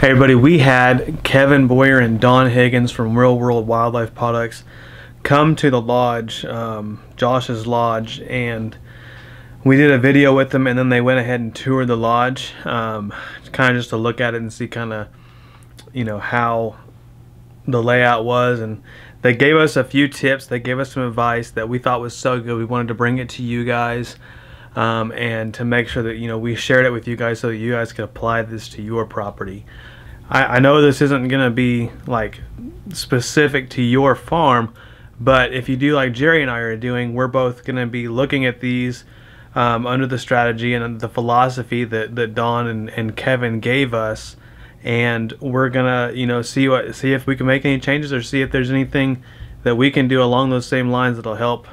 Hey everybody, we had Kevin Boyer and Don Higgins from Real World Wildlife Products come to the lodge, um, Josh's lodge, and we did a video with them and then they went ahead and toured the lodge, um, kind of just to look at it and see kind of, you know, how the layout was and they gave us a few tips, they gave us some advice that we thought was so good. We wanted to bring it to you guys. Um, and to make sure that you know we shared it with you guys so that you guys could apply this to your property. I, I know this isn't going to be like specific to your farm, but if you do like Jerry and I are doing, we're both going to be looking at these um, under the strategy and the philosophy that, that Don and, and Kevin gave us. And we're gonna, you know, see what see if we can make any changes or see if there's anything that we can do along those same lines that'll help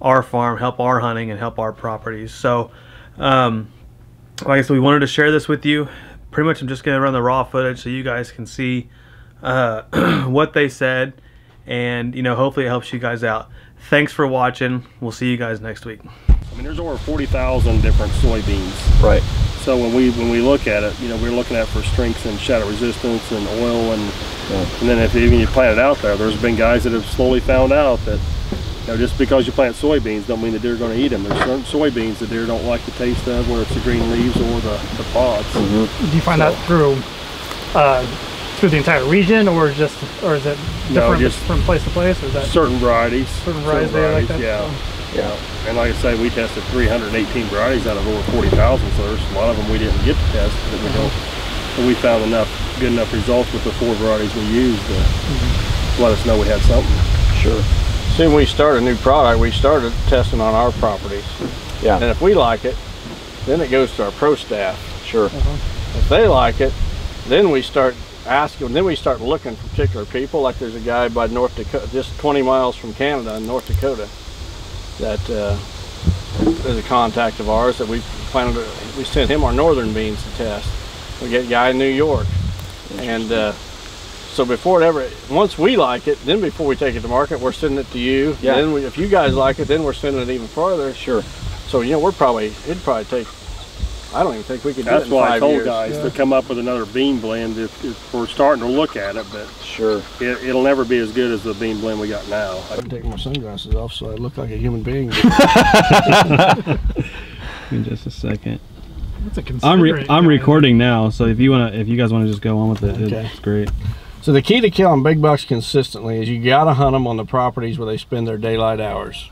our farm, help our hunting, and help our properties. So, um, like I said, we wanted to share this with you pretty much I'm just going to run the raw footage so you guys can see uh, what they said and you know hopefully it helps you guys out. Thanks for watching. We'll see you guys next week. I mean there's over 40,000 different soybeans. Right. So when we when we look at it, you know, we're looking at for strength and shatter resistance and oil and yeah. and then if even you plant it out there, there's been guys that have slowly found out that you know, just because you plant soybeans don't mean the deer are going to eat them. There's certain soybeans that deer don't like the taste of, whether it's the green leaves or the, the pods. Mm -hmm. Do you find so, that through uh, through the entire region, or just, or is it different no, just from place to place, or is that certain varieties? Certain varieties, certain varieties like that, yeah. So. Yeah, and like I say, we tested 318 varieties out of over 40,000, so there's a lot of them we didn't get to test that we don't. But we found enough good enough results with the four varieties we used to mm -hmm. let us know we had something. Sure soon we start a new product, we started testing on our properties. Yeah. And if we like it, then it goes to our pro staff. Sure. Uh -huh. If they like it, then we start asking, then we start looking for particular people. Like there's a guy by North Dakota, just 20 miles from Canada in North Dakota, that uh, is a contact of ours that we planted. We sent him our northern beans to test. We get a guy in New York, and uh, so before it ever, once we like it, then before we take it to market, we're sending it to you. Yeah. Then we, if you guys like it, then we're sending it even farther. Sure. So you know, we're probably it'd probably take. I don't even think we could. That's it in why I told years. guys yeah. to come up with another bean blend if, if, we're starting to look at it, but sure, it, will never be as good as the bean blend we got now. I'm taking my sunglasses off so I look like a human being. in just a second. I'm re I'm recording now, so if you wanna, if you guys wanna just go on with it, okay. it's great. So the key to killing big bucks consistently is you gotta hunt them on the properties where they spend their daylight hours.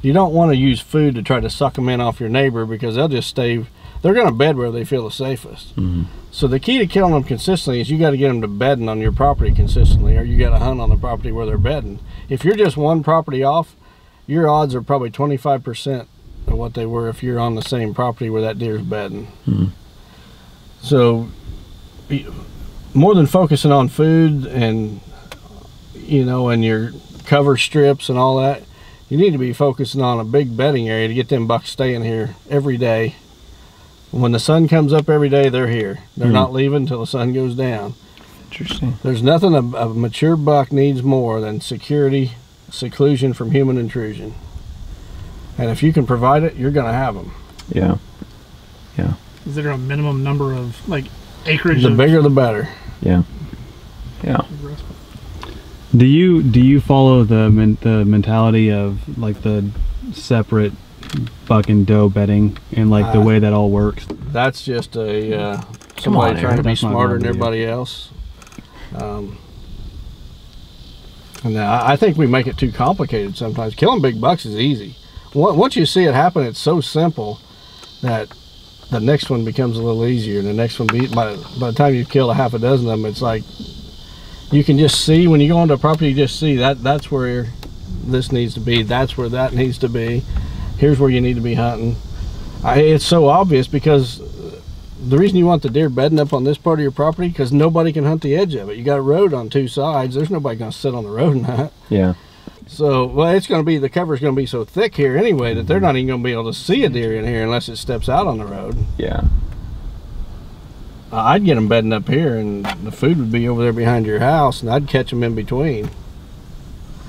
You don't want to use food to try to suck them in off your neighbor because they'll just stay, they're gonna bed where they feel the safest. Mm -hmm. So the key to killing them consistently is you gotta get them to bedding on your property consistently or you gotta hunt on the property where they're bedding. If you're just one property off, your odds are probably 25% of what they were if you're on the same property where that deer's bedding. Mm -hmm. So more than focusing on food and you know and your cover strips and all that you need to be focusing on a big bedding area to get them bucks staying here every day. When the sun comes up every day they're here. They're mm. not leaving until the sun goes down. Interesting. There's nothing a, a mature buck needs more than security seclusion from human intrusion. And if you can provide it you're going to have them yeah. Yeah. Is there a minimum number of like acreage the bigger the better yeah. Yeah. Do you do you follow the the mentality of like the separate buck and doe bedding and like uh, the way that all works? That's just a uh, somebody on, trying to be smarter than everybody else. Um, and I think we make it too complicated sometimes. Killing big bucks is easy. Once you see it happen, it's so simple that the next one becomes a little easier. And the next one, be, by, by the time you've killed a half a dozen of them, it's like you can just see when you go onto a property, you just see that that's where this needs to be. That's where that needs to be. Here's where you need to be hunting. I, it's so obvious because the reason you want the deer bedding up on this part of your property because nobody can hunt the edge of it. You got a road on two sides. There's nobody going to sit on the road and hunt. Yeah. So, well, it's going to be, the cover's going to be so thick here anyway that they're not even going to be able to see a deer in here unless it steps out on the road. Yeah. Uh, I'd get them bedding up here and the food would be over there behind your house and I'd catch them in between.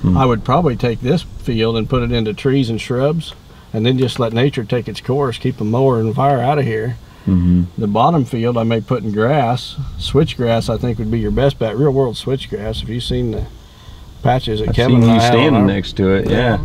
Hmm. I would probably take this field and put it into trees and shrubs and then just let nature take its course, keep the mower and fire out of here. Mm-hmm. The bottom field, I may put in grass. Switchgrass, I think, would be your best bet. Real world switchgrass. If you've seen the patches that I've Kevin seen and you I had on standing next to it. Yeah.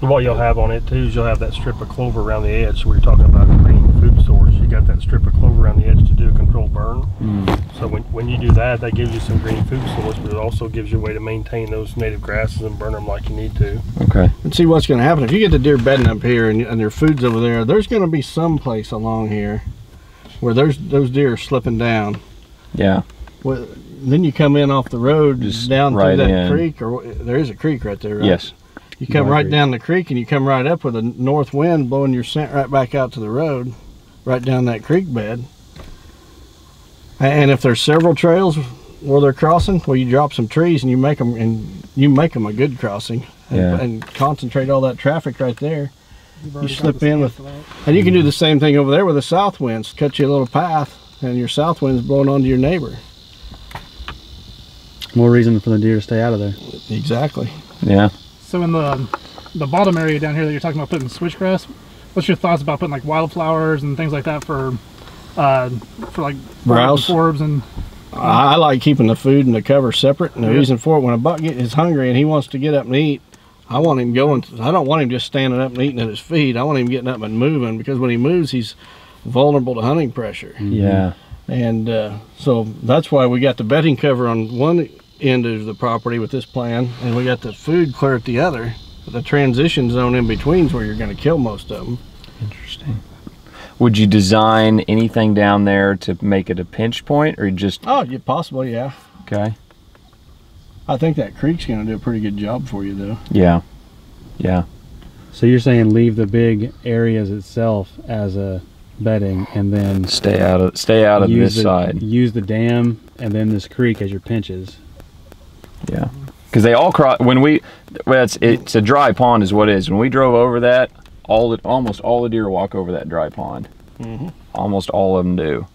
What you'll have on it too is you'll have that strip of clover around the edge. So we are talking about a green food source. You got that strip of clover around the edge to do a controlled burn. Mm. So when, when you do that, that gives you some green food source, but it also gives you a way to maintain those native grasses and burn them like you need to. Okay. And see what's going to happen if you get the deer bedding up here and, and their food's over there. There's going to be some place along here where there's those deer are slipping down. Yeah. Well, then you come in off the road Just down right through that in. creek, or there is a creek right there, right? Yes. You come Right right creek. down the creek and you come right up with a north wind blowing your scent right back out to the road, right down that creek bed. And if there's several trails where they're crossing, well, you drop some trees and you make them and you make them a good crossing, and, Yeah. and concentrate all that traffic right there. You've already got slip in with- for. And you can do the same thing over there with the south winds. Cut you a little path, and your south wind's blowing onto your neighbor. More reason for the deer to stay out of there. Exactly. Yeah. So in the the bottom area down here that you're talking about putting switchgrass, what's your thoughts about putting like wildflowers and things like that for uh for like Browse? forbs and I, I like keeping the food and the cover separate, and the Yeah. reason for it when a buck get, is hungry and he wants to get up and eat, I want him going. I don't want him just standing up and eating at his feet. I want him getting up and moving because when he moves, he's vulnerable to hunting pressure. Yeah. And uh, so that's why we got the bedding cover on one end of the property with this plan, and we got the food clear at the other. The transition zone in between is where you're going to kill most of them. Interesting. Would you design anything down there to make it a pinch point, or just Oh, yeah, possibly, yeah. okay? I think that creek's going to do a pretty good job for you, though. Yeah. Yeah. So you're saying leave the big areas itself as a bedding, and then Stay out of stay out of this the, side. Use the dam and then this creek as your pinches. Yeah. Because they all cross when we. Well, it's it's a dry pond is what it is. When we drove over that, all the almost all the deer walk over that dry pond. Mhm. Almost all of them do.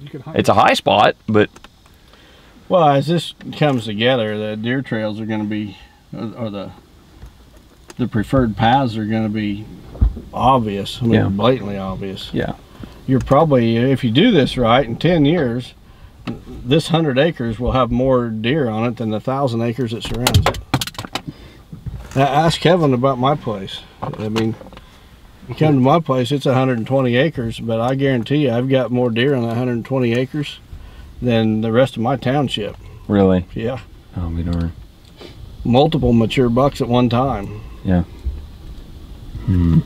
you could hunt. It's a high spot, but Well, as this comes together, the deer trails are going to be, or, or the the preferred paths are going to be obvious. I mean, Yeah. blatantly obvious. Yeah. You're probably, if you do this right, in ten years, this hundred acres will have more deer on it than the thousand acres that surrounds it. A- Ask Kevin about my place. I mean, you come to my place, it's 120 acres, but I guarantee you, I've got more deer on that 120 acres than the rest of my township. really, Yeah, oh, we darn. multiple mature bucks at one time. Yeah. And,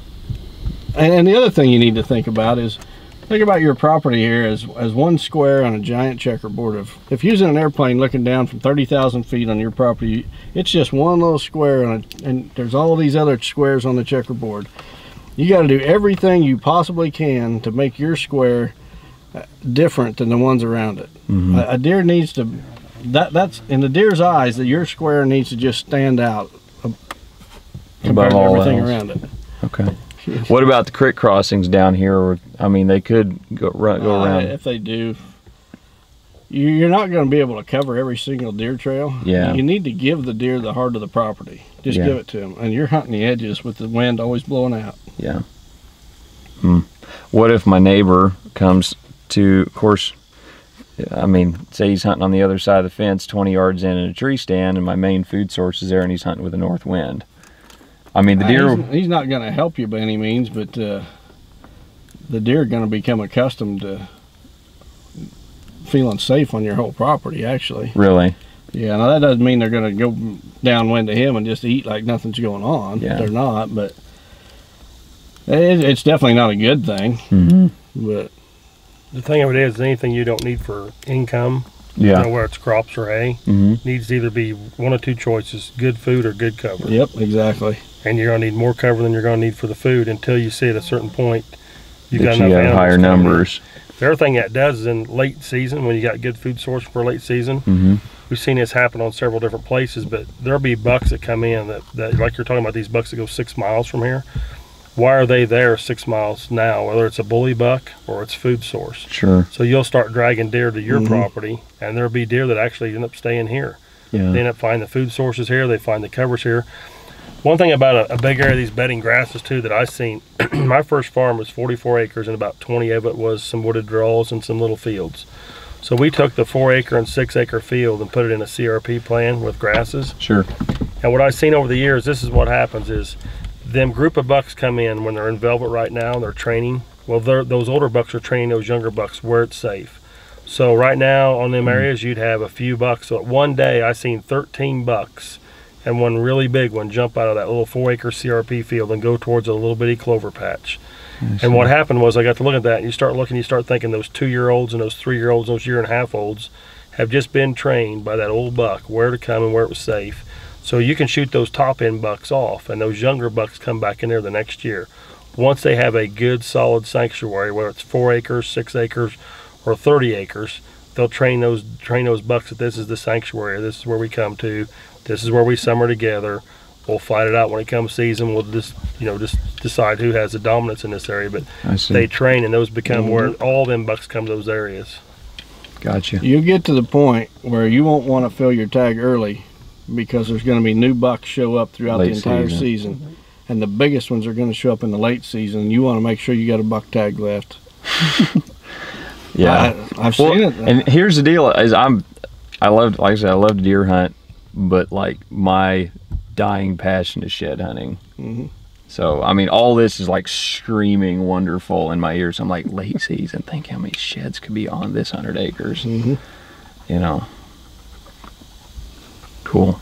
and the other thing you need to think about is think about your property here as, as one square on a giant checkerboard of if using an airplane looking down from 30,000 feet on your property it's just one little square on and there's all these other squares on the checkerboard you got to do everything you possibly can to make your square uh, different than the ones around it Mhm. a, a deer needs to that that's in the deer's eyes that your square needs to just stand out to all everything else. around it Okay. What about the creek crossings down here? I mean, they could go run, go Uh, around. if they do, you- you're not going to be able to cover every single deer trail. Yeah. You need to give the deer the heart of the property. Just Yeah. give it to them, and you're hunting the edges with the wind always blowing out. Yeah. Hmm. What if my neighbor comes to, of course, I mean, say he's hunting on the other side of the fence, 20 yards in, in a tree stand, and my main food source is there, and he's hunting with a north wind. I mean, the Uh, deer. he's, he's not going to help you by any means, but uh, the deer are going to become accustomed to feeling safe on your whole property. Actually, Really? yeah. Now that doesn't mean they're going to go downwind to him and just eat like nothing's going on. Yeah. They're not, but it, it's definitely not a good thing. Mm-hmm. But The thing of it is, anything you don't need for income, you Yeah. know, where it's crops or hay, hmm needs to either be one of two choices: good food or good cover. Yep, exactly. And you're gonna need more cover than you're gonna need for the food until you see at a certain point you've got you enough higher in. numbers. The other thing that does is in late season when you got good food source for late season. hmm We've seen this happen on several different places, but there'll be bucks that come in that, that like you're talking about these bucks that go six miles from here. Why are they there six miles now? Whether it's a bully buck or it's food source. Sure. So you'll start dragging deer to your Mhm. property, and there'll be deer that actually end up staying here. Yeah. They end up finding the food sources here. They find the covers here. One thing about a, a big area of these bedding grasses too that I've seen, my first farm was 44 acres and about 20 of it was some wooded draws and some little fields. So we took the four acre and six acre field and put it in a CRP plan with grasses. Sure. And what I've seen over the years, this is what happens is them group of bucks come in when they're in velvet right now, they're training. Well, they're, those older bucks are training those younger bucks where it's safe. So right now on them hmm. areas, you'd have a few bucks. So one day I seen 13 bucks and one really big one jump out of that little four acre CRP field and go towards a little bitty clover patch. And what happened was I got to look at that and you start looking, you start thinking those two year olds and those three year olds, those year and a half olds have just been trained by that old buck where to come and where it was safe. So you can shoot those top end bucks off and those younger bucks come back in there the next year. Once they have a good solid sanctuary, whether it's four acres, six acres, or 30 acres, they'll train those train those bucks that this is the sanctuary. This is where we come to. This is where we summer together. We'll fight it out when it comes season. We'll just you know just decide who has the dominance in this area. But they train and those become where mm-hmm. all them bucks come to those areas. Gotcha. You get to the point where you won't want to fill your tag early because there's going to be new bucks show up throughout Late the entire season. season. And the biggest ones are going to show up in the late season. You want to make sure you got a buck tag left. Yeah. I, I've Well, seen it. and here's the deal: is I'm, I love, like I said, I love to deer hunt, but like my dying passion is shed hunting. Mhm. So I mean, all this is like screaming wonderful in my ears. I'm like late season. Think how many sheds could be on this hundred acres. Mhm. You know. Cool.